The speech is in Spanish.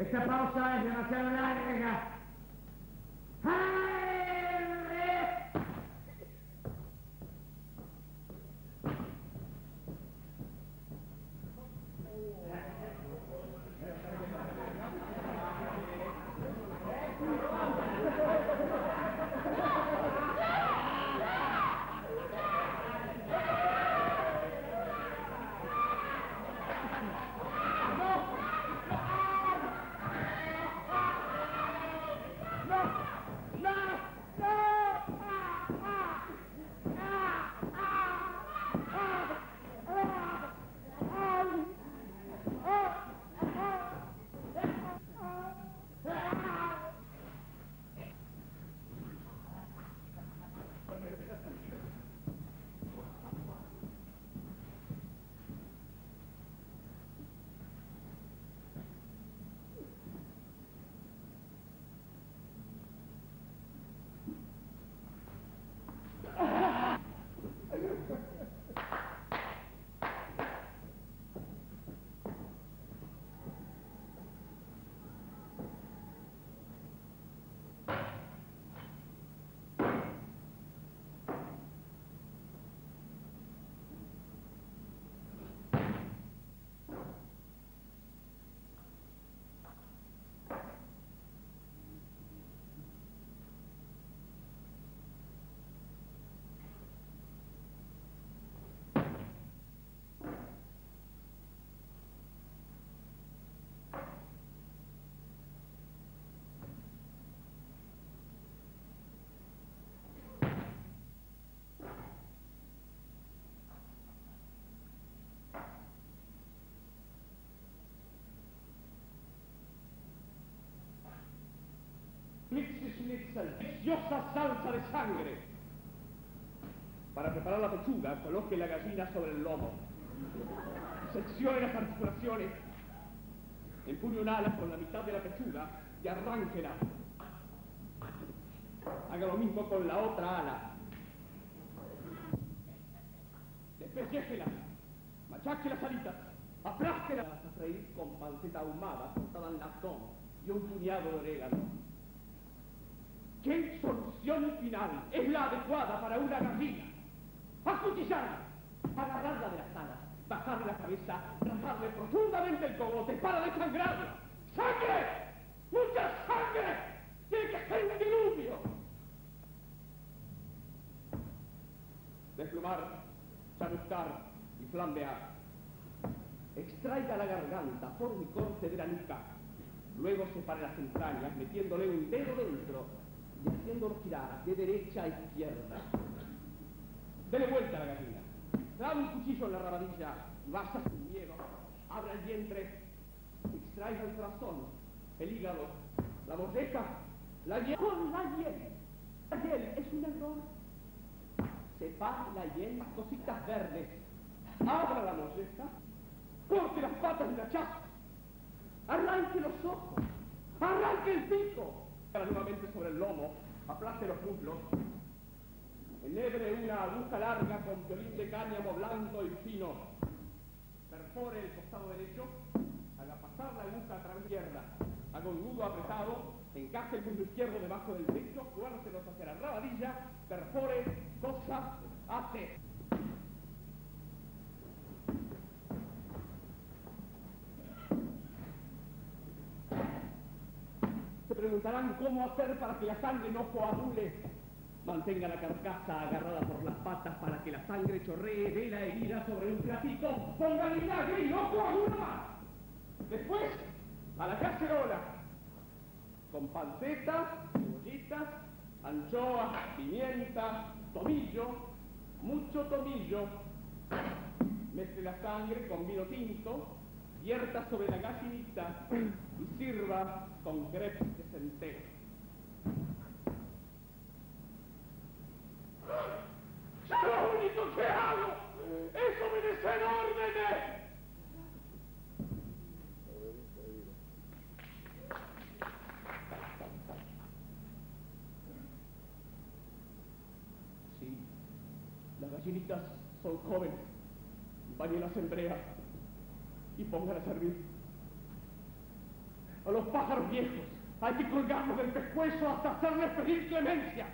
Esta pausa es demasiado larga. Schnitzel, deliciosa salsa de sangre. Para preparar la pechuga, coloque la gallina sobre el lomo. Seccione las articulaciones. Empune un ala con la mitad de la pechuga y arránquela. Haga lo mismo con la otra ala. Despelléjela. Machaque las alitas. Aplástela a freír con panceta ahumada cortada en latón y un puñado de orégano. ¿Qué solución final es la adecuada para una gallina? Acuchillarla, agarrarla de las alas, bajarle la cabeza, rasgarle profundamente el cogote para desangrarla. ¡Sangre! ¡Mucha sangre! ¡Tiene que ser un diluvio! Desplumar, chamuscar y flambear. Extraiga la garganta, por mi corte de la nuca. Luego separe las entrañas, metiéndole un dedo dentro y haciéndolo girar de derecha a izquierda. Dele vuelta a la gallina. Trae un cuchillo en la rabadilla vaya sin miedo. Abra el vientre, extraiga el corazón, el hígado, la molleja, la hiel. Con la hiel. La hiel es un error. Separe la hiel cositas verdes. Abra la molleja, corte las patas de la chaza, arranque los ojos, arranque el pico, nuevamente sobre el lomo, aplaste los muslos, enhebre una aguja larga con violín de cáñamo blanco y fino, perfore el costado derecho, haga pasar la aguja a través izquierda, haga un nudo apretado, encaje el muslo izquierdo debajo del pecho, fuércelos hacia la rabadilla, perfore, cosa, hace. Preguntarán cómo hacer para que la sangre no coagule. Mantenga la carcasa agarrada por las patas para que la sangre chorree de la herida sobre un platito. Ponga vinagre y no coagula más. Después, a la cacerola. Con panceta, cebollitas, anchoas, pimienta, tomillo, mucho tomillo. Mezcle la sangre con vino tinto, vierta sobre la gallinita y sirva con crepes de centeno. ¡Es lo único que hago! ¡Es obedecer órdenes! Sí, las gallinitas son jóvenes. Bañen las hembreas y pongan a servir. a los pájaros viejos hay que colgarlos del pescuezo hasta hacerles pedir clemencia.